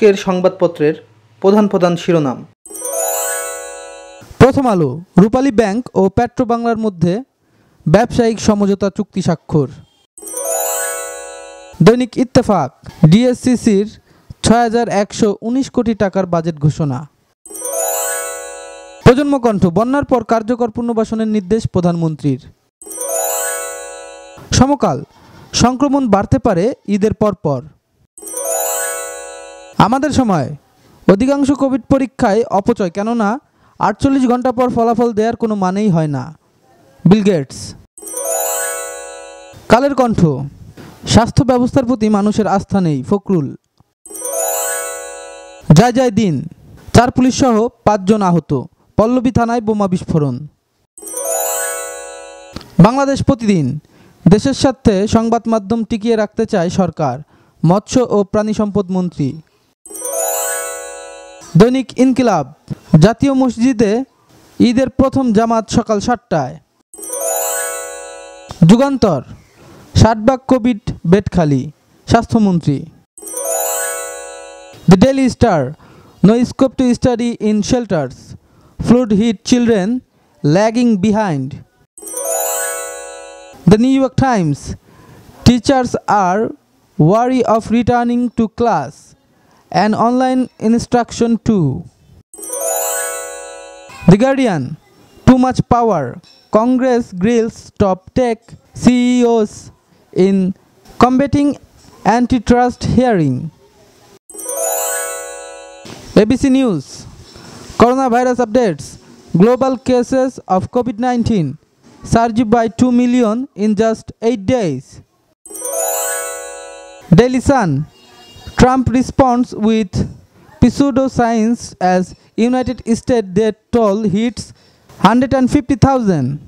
আজকের সংবাদপত্রের প্রধান প্রধান শিরোনাম। প্রথম আলো, রূপালী ব্যাংক ও পেট্রো বাংলার মধ্যে ব্যবসায়িক সমঝোতা চুক্তি স্বাক্ষর। দৈনিক ইত্তেফাক, ডিএসসিসির ছয় হাজার একশো উনিশ কোটি টাকার বাজেট ঘোষণা। প্রজন্ম কণ্ঠ, বন্যার পর কার্যকর পুনর্বাসনের নির্দেশ প্রধানমন্ত্রীর। সমকাল, সংক্রমণ বাড়তে পারে ঈদের পরপর। আমাদের সময় অধিকাংশ কোভিড পরীক্ষায় অপচয়, কেননা আটচল্লিশ ঘণ্টা পর ফলাফল দেওয়ার কোনো মানেই হয় না। Bill Gates. কালের কণ্ঠ, স্বাস্থ্য ব্যবস্থার প্রতি মানুষের আস্থা নেই, ফখরুল। যায় যায় দিন, চার পুলিশ সহ পাঁচজন আহত, পল্লবী থানায় বোমা বিস্ফোরণ। বাংলাদেশ প্রতিদিন দেশের স্বার্থে সংবাদ মাধ্যম টিকিয়ে রাখতে চায় সরকার, মৎস্য ও প্রাণী সম্পদ মন্ত্রী। দৈনিক ইনকিলাব, জাতীয় মসজিদে ঈদের প্রথম জামাত সকাল সাতটায়। যুগান্তর, ষাটবাগ কোভিড বেড খালি স্বাস্থ্যমন্ত্রী। The Daily Star, no scope to study in shelters flood hit children lagging behind. The New York Times, teachers are wary of returning to class and online instruction too. The Guardian Too much power. Congress grills top tech CEOs in combating antitrust hearing. ABC News Coronavirus updates Global cases of COVID 19 surged by 2 million in just 8 days. Daily Sun Trump responds with pseudoscience as United States death toll hits 150,000.